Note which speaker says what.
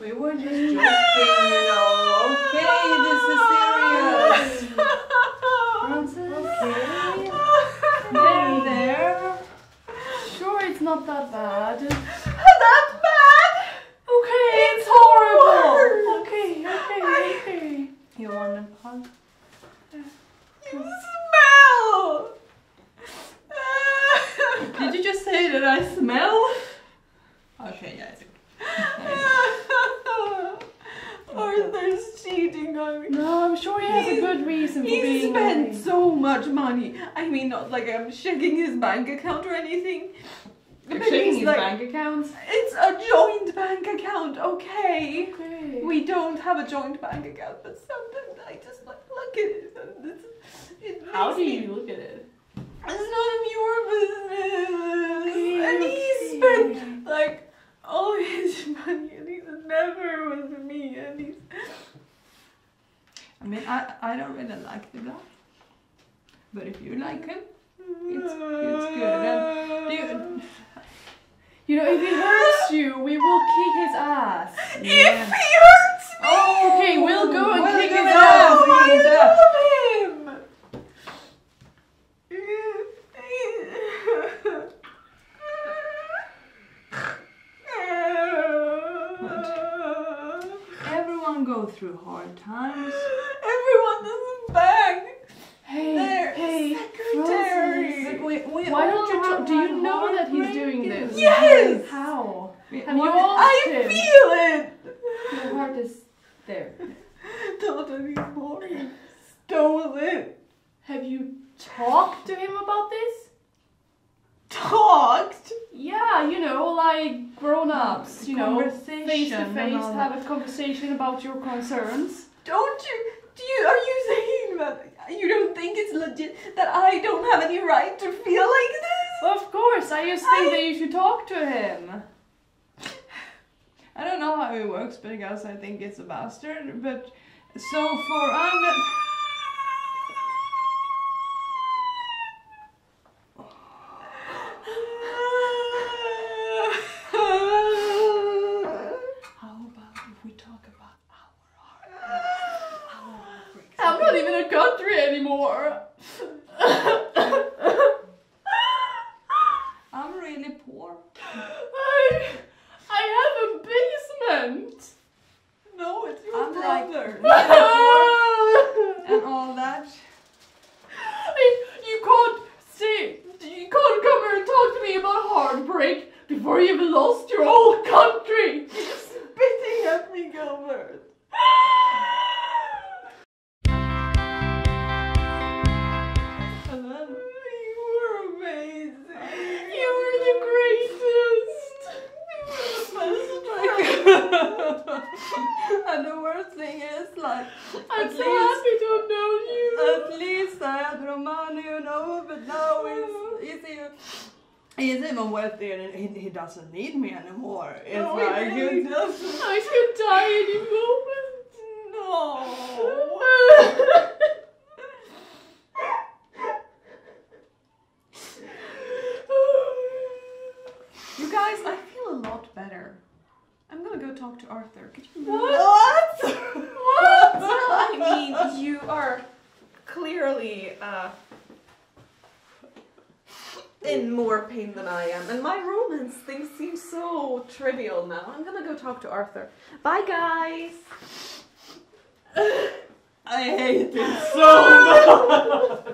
Speaker 1: We were just joking, you know. Okay, this is serious. Francis, okay. Getting there.
Speaker 2: Sure, it's not that bad.
Speaker 3: That bad?
Speaker 2: Okay,
Speaker 3: It's
Speaker 2: it's horrible. Okay, okay, okay.
Speaker 1: You want a hug?
Speaker 3: You smell.
Speaker 1: Did you just say that I smell? Okay, yeah, I do.
Speaker 3: Arthur's cheating on me.
Speaker 2: No, I'm sure he has a good reason for
Speaker 3: He
Speaker 2: being
Speaker 3: spent
Speaker 2: away.
Speaker 3: so much money. I mean, not like I'm checking his bank account or anything.
Speaker 1: You're
Speaker 3: he's
Speaker 1: his
Speaker 3: like,
Speaker 1: bank account?
Speaker 3: It's a joint bank account, okay?
Speaker 2: Okay.
Speaker 3: We don't have a joint bank account, but sometimes I just like look at it and it's, it
Speaker 2: How do
Speaker 3: me-
Speaker 2: you look at it?
Speaker 3: It's none of your business.
Speaker 2: Okay,
Speaker 3: and he spent like all his money, and he's never with me, and he's.
Speaker 1: I mean, I, I don't really like the guy. But if you like him, it's, it's good. And you,
Speaker 2: You know, if he hurts you, we will kick his ass.
Speaker 3: If he hurts me.
Speaker 2: Oh, okay, we'll go and
Speaker 1: We'll
Speaker 2: kick his ass.
Speaker 3: I love him.
Speaker 1: everyone go through hard times.
Speaker 3: Everyone doesn't bang.
Speaker 2: Hey,
Speaker 3: Secretary.
Speaker 1: We, we
Speaker 2: Why don't you?
Speaker 1: have
Speaker 2: do you know that he's doing this?
Speaker 3: Yes.
Speaker 2: How? Have you all-
Speaker 3: I feel it.
Speaker 2: Your heart is there.
Speaker 3: Anymore. He stole it.
Speaker 2: Have you talked to him about this?
Speaker 3: Talked.
Speaker 2: Yeah, you know, like grown ups, you know, face to face, have a conversation about your concerns.
Speaker 3: Don't you? Do you? Are you saying that you don't think it's legit that I don't have any right to feel like this?
Speaker 2: Of course, I just think
Speaker 3: I-
Speaker 2: that you should talk to him.
Speaker 1: I don't know how it works because I think it's a bastard, but so for un
Speaker 2: country anymore.
Speaker 1: I'm really poor.
Speaker 2: I, I have a basement.
Speaker 3: No, it's your
Speaker 1: I'm like- And all that.
Speaker 2: I- you can't say, you can't come here and talk to me about heartbreak before you've lost your whole I'm
Speaker 1: At
Speaker 2: so
Speaker 1: least-
Speaker 2: happy to have known you.
Speaker 1: at least I had Romano, you know, but now he's oh. he's even he's even wealthier and he, he doesn't need me anymore. It's
Speaker 3: No, he
Speaker 1: like
Speaker 3: really doesn't.
Speaker 2: I could die any moment.
Speaker 3: No.
Speaker 1: You guys, I feel a lot better. I'm gonna go talk to Arthur. Could you
Speaker 3: What?
Speaker 2: What?
Speaker 3: I mean, you are clearly uh, in more pain than I am, and my romance things seem so trivial now. I'm gonna go talk to Arthur. Bye, guys.
Speaker 1: I hate this so much.